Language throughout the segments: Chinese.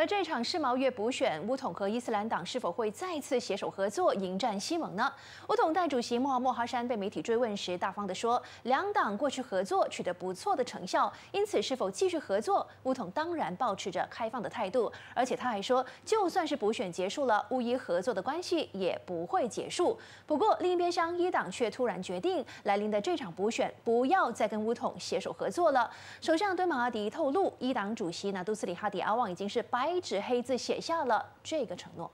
而这场世贸月补选，乌统和伊斯兰党是否会再次携手合作迎战西蒙呢？乌统代主席穆罕默哈山被媒体追问时，大方地说，两党过去合作取得不错的成效，因此是否继续合作，乌统当然保持着开放的态度。而且他还说，就算是补选结束了，乌伊合作的关系也不会结束。不过另一边厢，伊党却突然决定，来临的这场补选不要再跟乌统携手合作了。首相敦马哈迪透露，伊党主席纳杜斯里哈迪阿旺已经是白。白纸黑字写下了这个承诺。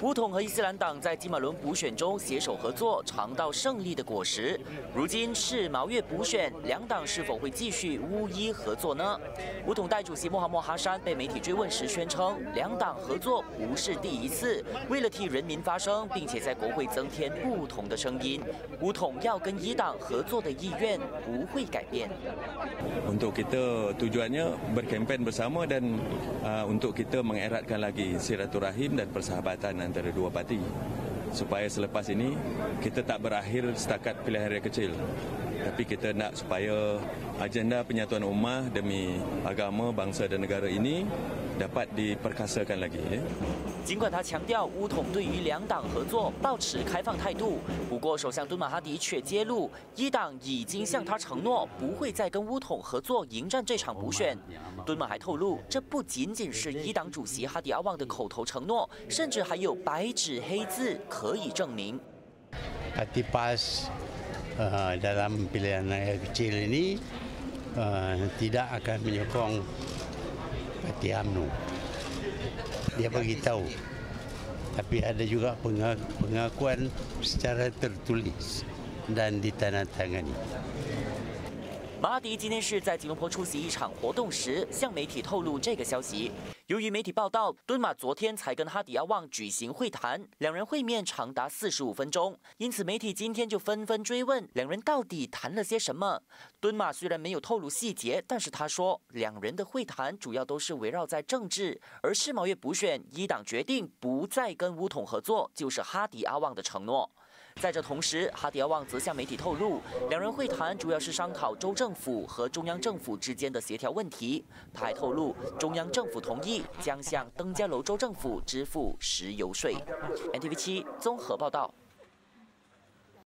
乌统和伊斯兰党在金马伦补选中携手合作，尝到胜利的果实。如今是毛月补选，两党是否会继续乌伊合作呢？乌统代主席穆罕默哈山被媒体追问时宣称，两党合作不是第一次，为了替人民发声，并且在国会增添不同的声音，乌统要跟伊党合作的意愿不会改变。Untuk kita tujuannya berkempen bersama dan untuk kita mengeratkan lagi silaturahim dan persahabatan. Antara dua parti. Supaya selepas ini kita tak berakhir setakat pilihan raya kecil tapi kita nak supaya agenda penyatuan ummah demi agama bangsa dan negara ini dapat diperkasakan lagi ya. 尽管他强调乌统对于两党合作保持开放态度，不过首相敦马哈迪却揭露，伊党已经向他承诺不会再跟乌统合作迎战这场补选。敦马还透露，这不仅仅是伊党主席哈迪阿旺的口头承诺，甚至还有白纸黑字可以证明。Hati pas dalam pilihan kecil ini tidak akan menyokong Hati Amnu. dia beritahu tapi ada juga pengakuan secara tertulis dan ditandatangani 马哈迪今天是在吉隆坡出席一场活动时，向媒体透露这个消息。 由于媒体报道，敦马昨天才跟哈迪亚旺举行会谈，两人会面长达四十五分钟，因此媒体今天就纷纷追问两人到底谈了些什么。敦马虽然没有透露细节，但是他说两人的会谈主要都是围绕在政治，而世贸月补选，一党决定不再跟乌统合作，就是哈迪阿旺的承诺。在这同时，哈迪亚旺则向媒体透露，两人会谈主要是商讨州政府和中央政府之间的协调问题。他还透露，中央政府同意将向登加楼州政府支付石油税。NTV 七综合报道。